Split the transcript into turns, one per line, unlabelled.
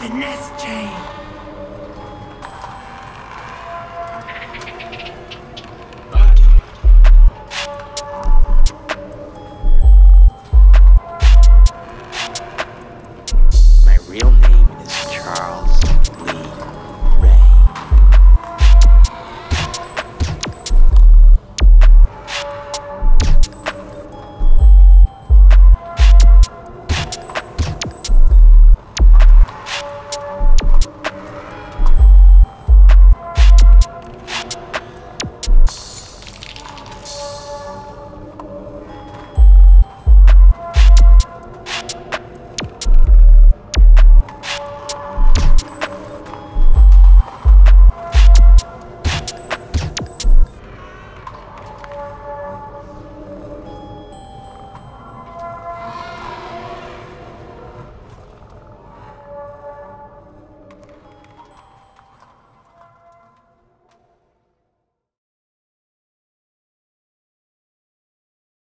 Finesse chain.